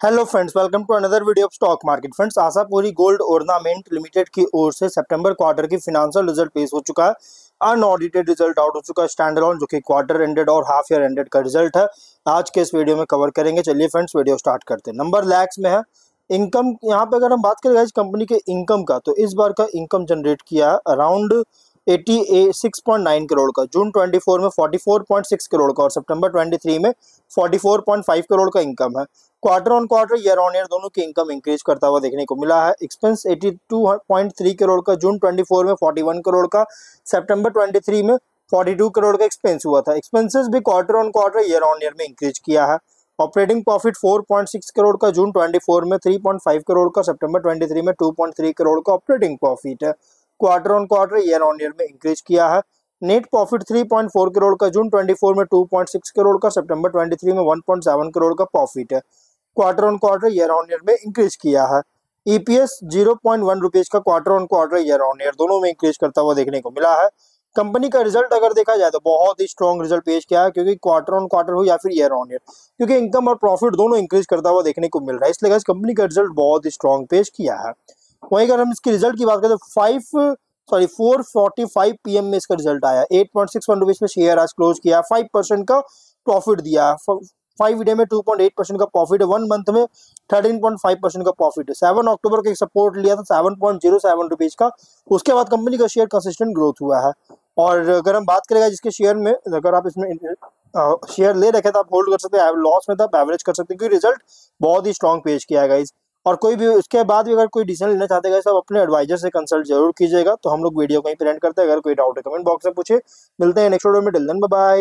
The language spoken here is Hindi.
Hello friends welcome to another video of stock market friends Ashapuri gold ornament limited की ओर से सितंबर क्वार्टर की फिनेंशियल रिज़ल्ट पेश हो चुका है। अनऑडिटेड रिज़ल्ट आउट हो चुका है स्टैंड जो कि क्वार्टर एंडेड और हाफ़ ईयर एंडेड का रिज़ल्ट है। आज के इस वीडियो में कवर करेंगे। चलिए फ्रेंड्स वीडियो स्टार्ट करते हैं। नंबर लैक्स में है। इनकम यहाँ पे अगर हम बात करें कंपनी के इनकम का तो इस बार का इनकम जनरेट किया around eighty six point nine crore का, जून ट्वेंटी फोर में forty four point six crore का और सितंबर ट्वेंटी थ्री में forty four point five crore का इनकम है। Quarter on quarter year on year दोनों की इनकम इंक्रीज करता हुआ देखने को मिला है। एक्सपेंस 82.3 करोड़ का, जून 24 में 41 करोड़ का, सितंबर 23 में 42 करोड़ का एक्सपेंस हुआ था। एक्सपेंसेस भी quarter on quarter year on year में इंक्रीज किया है। ऑपरेटिंग प्रॉफिट 4.6 करोड़ का, जून 24 में 3.5 करोड़ का, सितंबर 23 में 2.3 करोड़ का ऑपरेटिंग प्रॉफिट है। Quarter on quarter year on year में इंक्रीज किया है। नेट प्रॉफिट 3.4 करोड़ का जून 24 में 2.6 करोड़ का सितंबर 23 में 1.7 करोड़ का प्रॉफिट है। Quarter on quarter year on year में इंक्रीज किया है। EPS zero point one rupees का quarter on quarter year on year दोनों में इंक्रीज करता हुआ देखने को मिला है। कंपनी का रिज़ल्ट अगर देखा जाए तो बहुत ही स्ट्रॉन्ग रिज़ल्ट पेश किया है, क्योंकि क्वार्टर ऑन क्वार्टर हो या फिर ईयर ऑन ईयर क्योंकि इनकम और प्रॉफिट दोनों इंक्रीज करता हुआ देखने को मिल रहा है। इसलिए कंपनी का रिज़ल्ट बहुत ही स्ट्रॉन्ग पेश किया है। वहीं अगर हम इसके रिज़ल्ट की बात करें तो फाइव सॉरी 445 पीएम में इसका रिज़ल्ट आया। 8.61 रुपीस में शेयर आज क्लोज किया। 5 परसेंट का प्रॉफिट दिया। फाइव डे में 2.8 परसेंट का प्रॉफिट वन मंथ में 13.5 परसेंट का प्रॉफिट सेवन अक्टूबर का एक सपोर्ट लिया था seven point zero seven rupees का। उसके बाद कंपनी का शेयर कंसिस्टेंट ग्रोथ हुआ है। और अगर हम बात करेगा जिसके शेयर में, अगर आप इसमें शेयर ले रखे तो आप होल्ड कर सकते हैं। लॉस में तो आप एवरेज कर सकते हैं, क्योंकि रिज़ल्ट बहुत ही स्ट्रॉन्ग पेश किया इस और कोई भी, उसके बाद भी अगर कोई डिसीज़न लेना चाहते हैं सब अपने एडवाइजर से कंसल्ट ज़रूर कीजिएगा। तो हम लोग वीडियो कहीं प्रेजेंट करते हैं। अगर कोई डाउट है कमेंट बॉक्स में पूछे मिलते हैं नेक्स्ट वीडियो में। Till then bye